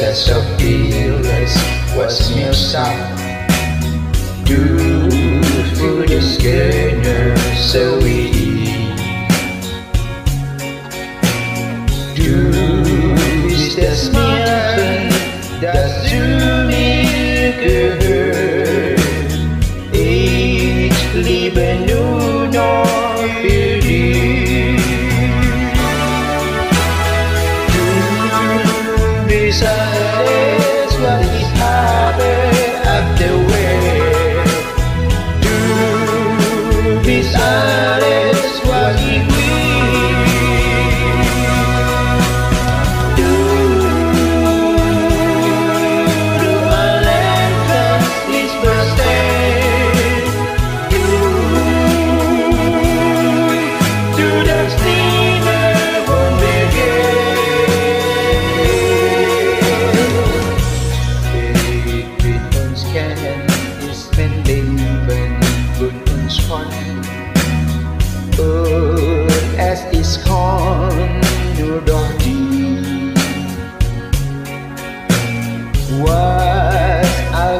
best of feelings was my song. Do music. Du so we'll i Du viste smerten, da du desires what he harbored at the way. Do desire.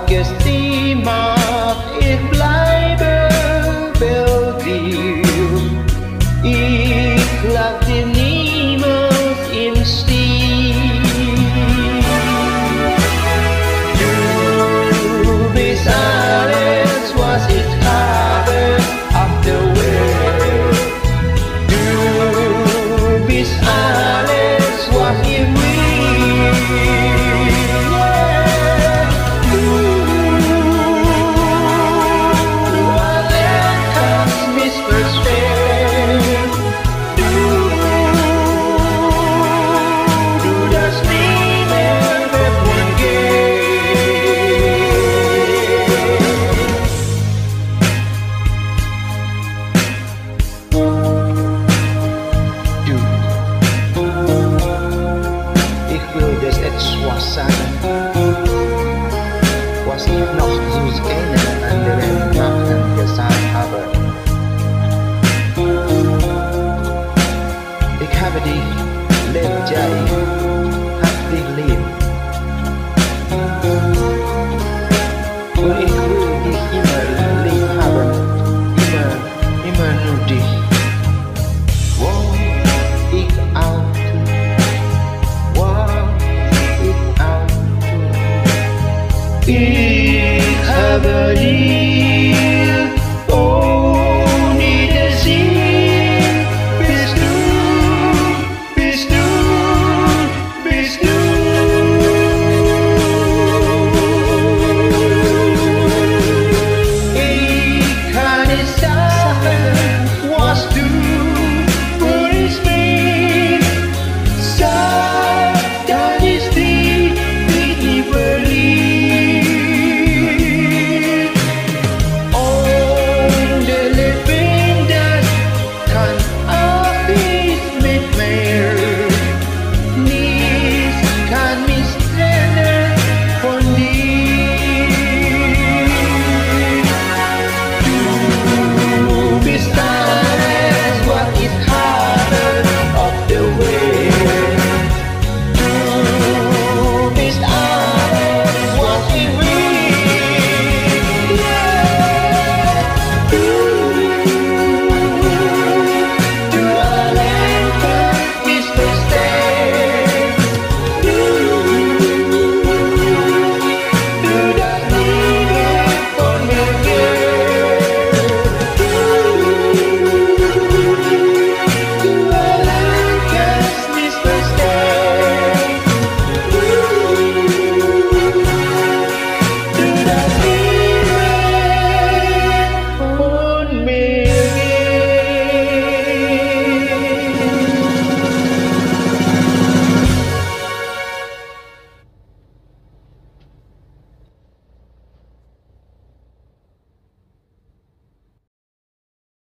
guess Prinzip noch zu keinen anderen Namen gesagt habe. Ich habe dich, Leb Jai. recovery